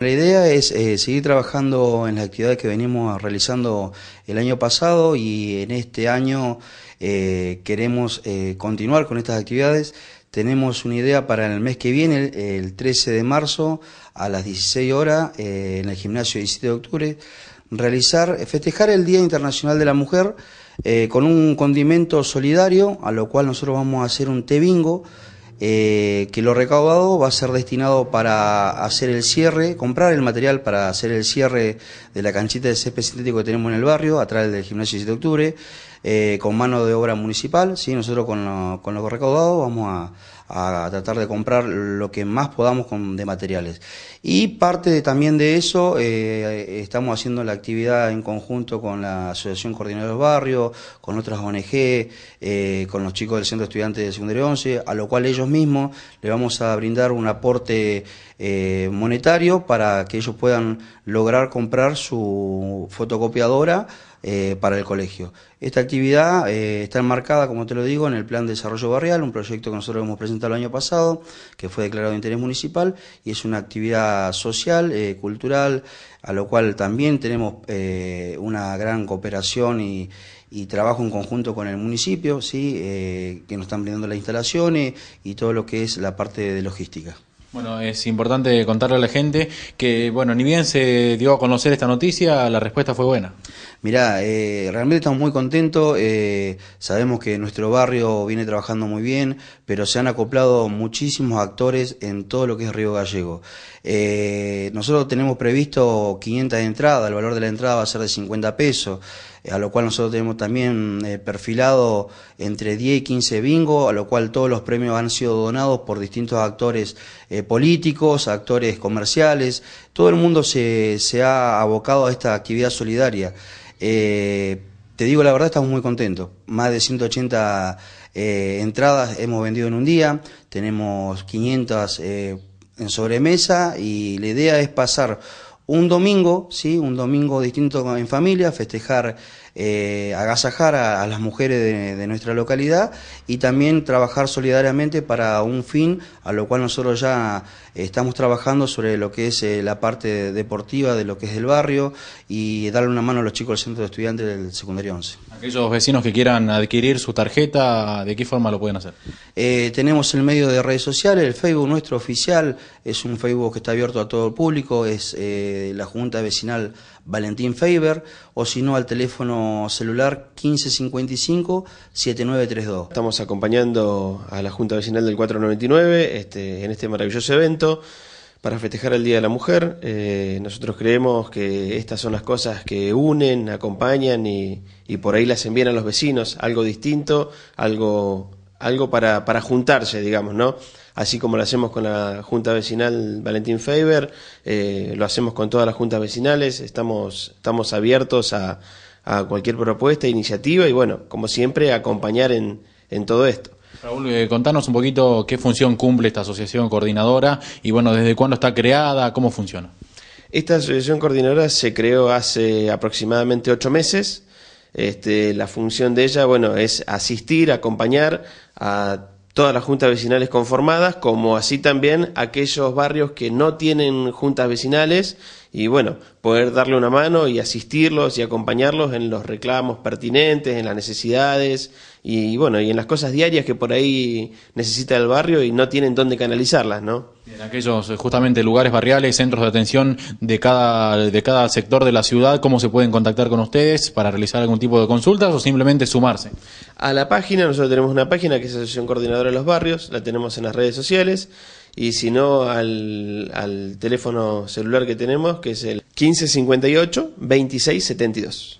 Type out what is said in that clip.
La idea es eh, seguir trabajando en las actividades que venimos realizando el año pasado y en este año eh, queremos eh, continuar con estas actividades. Tenemos una idea para el mes que viene, el, 13 de marzo, a las 16 horas, en el gimnasio 17 de octubre, realizar, festejar el Día Internacional de la Mujer con un condimento solidario, a lo cual nosotros vamos a hacer un té bingo eh, que lo recaudado va a ser destinado para hacer el cierre, comprar el material para hacer el cierre de la canchita de césped sintético que tenemos en el barrio, a través del gimnasio 7 de octubre, eh, con mano de obra municipal. ¿sí? Nosotros con lo, con lo recaudado vamos a, tratar de comprar lo que más podamos de materiales. Y parte también de eso, eh, estamos haciendo la actividad en conjunto con la Asociación Coordinadora del Barrio, con otras ONG, eh, con los chicos del Centro Estudiantes de Secundario 11, a lo cual ellos mismos le vamos a brindar un aporte monetario para que ellos puedan lograr comprar su fotocopiadora eh, para el colegio. Esta actividad eh, está enmarcada, como te lo digo, en el Plan de Desarrollo Barrial, un proyecto que nosotros hemos presentado el año pasado, que fue declarado de interés municipal, y es una actividad social, eh, cultural, a lo cual también tenemos una gran cooperación y, y, trabajo en conjunto con el municipio, ¿sí? que nos están brindando las instalaciones y todo lo que es la parte de logística. Bueno, es importante contarle a la gente que, bueno, ni bien se dio a conocer esta noticia, la respuesta fue buena. Mirá, eh, realmente estamos muy contentos, eh, sabemos que nuestro barrio viene trabajando muy bien, pero se han acoplado muchísimos actores en todo lo que es Río Gallego. Eh, nosotros tenemos previsto 500 de entrada, el valor de la entrada va a ser de 50 pesos, a lo cual nosotros tenemos también perfilado entre 10 y 15 bingo, a lo cual todos los premios han sido donados por distintos actores políticos, actores comerciales, todo el mundo se, se ha abocado a esta actividad solidaria. Eh, te digo la verdad, estamos muy contentos. Más de 180 eh, entradas hemos vendido en un día, tenemos 500 eh, en sobremesa y la idea es pasar un domingo, ¿sí? un domingo distinto en familia, festejar, eh, agasajar a, las mujeres de, nuestra localidad y también trabajar solidariamente para un fin a lo cual nosotros ya estamos trabajando sobre lo que es eh, la parte deportiva de lo que es el barrio y darle una mano a los chicos del centro de estudiantes del secundario 11. Aquellos vecinos que quieran adquirir su tarjeta, ¿de qué forma lo pueden hacer? Eh, tenemos el medio de redes sociales, el Facebook nuestro oficial es un Facebook que está abierto a todo el público, es la Junta Vecinal Valentín Faber, o si no al teléfono celular 1555-7932. Estamos acompañando a la Junta Vecinal del 499 este, en este maravilloso evento para festejar el Día de la Mujer. Eh, nosotros creemos que estas son las cosas que unen, acompañan y, por ahí las envían a los vecinos, algo distinto, algo algo para, para juntarse, digamos, ¿no? Así como lo hacemos con la Junta Vecinal Valentín Faber, eh, lo hacemos con todas las juntas vecinales, estamos, estamos abiertos a, a cualquier propuesta, iniciativa y bueno, como siempre, acompañar en, en todo esto. Raúl, eh, contanos un poquito qué función cumple esta asociación coordinadora y bueno, desde cuándo está creada, cómo funciona. Esta asociación coordinadora se creó hace aproximadamente ocho meses. Este, la función de ella, bueno, es asistir, acompañar a todas las juntas vecinales conformadas, como así también aquellos barrios que no tienen juntas vecinales y bueno, poder darle una mano y asistirlos y acompañarlos en los reclamos pertinentes, en las necesidades y, bueno, y en las cosas diarias que por ahí necesita el barrio y no tienen dónde canalizarlas, ¿no? En aquellos justamente lugares barriales, centros de atención de cada, de cada sector de la ciudad, ¿cómo se pueden contactar con ustedes para realizar algún tipo de consultas o simplemente sumarse? A la página, nosotros tenemos una página que es Asociación Coordinadora de los Barrios, la tenemos en las redes sociales y si no al, al teléfono celular que tenemos, que es el 1558 2672.